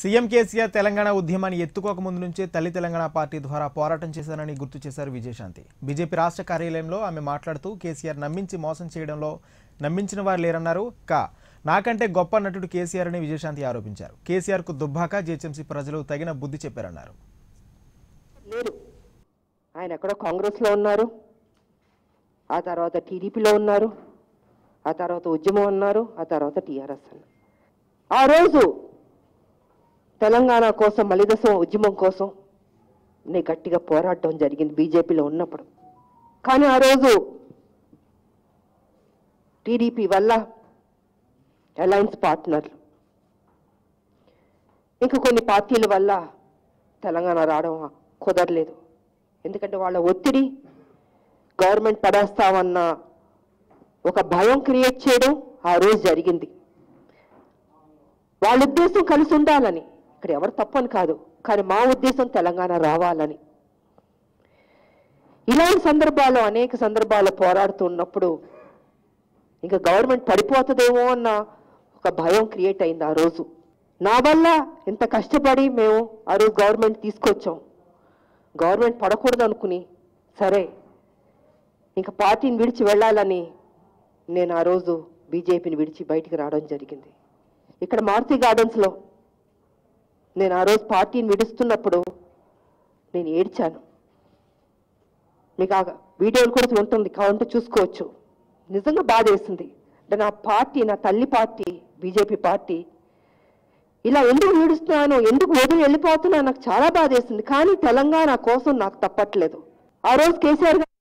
CM KCR Telangana ఉద్యమాన్ని ఎత్తుకోక ముందు నుంచే తల్లి తెలంగాణ పార్టీ ద్వారా పోరాటం చేశారని గుర్తు చేశారు విజయశాంతి. బీజేపీ రాష్ట్ర కార్యాలయంలో ఆమె మాట్లాడుతూ కేసీఆర్ నమ్మించి మోసం చేయడంలో నమ్మించిన వారు లేరన్నారు. కా నాకంటే గొప్ప నటుడు కేసీఆర్ అని విజయశాంతి ఆరోపించారు. కేసీఆర్కు దుబ్బాక జీహెచ్ఎంసీ ప్రజలు తగిన బుద్ధి చెప్పారన్నారు. లేరు ఆయన ఎక్కడో కాంగ్రెస్లో ఉన్నారు. ఆ తర్వాత టీడీపీలో ఉన్నారు. ఆ తర్వాత ఉద్యమం అన్నారు. ఆ తర్వాత టీఆర్ఎస్ అన్నారు. ఆ రోజు తెలంగాణ కోసం మలిదశం ఉద్యమం కోసం నేను గట్టిగా పోరాడటం జరిగింది బీజేపీలో ఉన్నప్పుడు. కానీ ఆ రోజు టీడీపీ వల్ల అలయన్స్ పార్ట్నర్లు ఇంకా కొన్ని పార్టీల వల్ల తెలంగాణ రావడం కుదరలేదు. ఎందుకంటే వాళ్ళ ఒత్తిడి గవర్నమెంట్ పడేస్తామన్న ఒక భయం క్రియేట్ చేయడం ఆ రోజు జరిగింది. వాళ్ళ ఉద్దేశం కలిసి ఉండాలని ఇక్కడ ఎవరు తప్పని కాదు. కానీ మా ఉద్దేశం తెలంగాణ రావాలని. ఇలాంటి సందర్భాల్లో అనేక సందర్భాల్లో పోరాడుతున్నప్పుడు ఇంకా గవర్నమెంట్ పడిపోతుందేమో అన్న ఒక భయం క్రియేట్ అయింది ఆ రోజు. నా వల్ల ఇంత కష్టపడి మేము ఆ రోజు గవర్నమెంట్ తీసుకొచ్చాం. గవర్నమెంట్ పడకూడదు అనుకుని సరే ఇంకా పార్టీని విడిచి వెళ్ళాలని నేను ఆ రోజు బీజేపీని విడిచి బయటికి రావడం జరిగింది. ఇక్కడ మారుతి గార్డెన్స్లో నేను ఆ రోజు పార్టీని విడుస్తున్నప్పుడు నేను ఏడ్చాను. మీకు ఆ వీడియోలు కూడా ఉంటుంది కావాలంటే చూసుకోవచ్చు. నిజంగా బాధ వేసింది. అంటే నా పార్టీ నా తల్లి పార్టీ బీజేపీ పార్టీ. ఇలా ఎందుకు ఏడుస్తున్నాను ఎందుకు వదిలి వెళ్ళిపోతున్నా నాకు చాలా బాధ వేసింది. కానీ తెలంగాణ కోసం నాకు తప్పట్లేదు. ఆ రోజు కేసీఆర్ గారు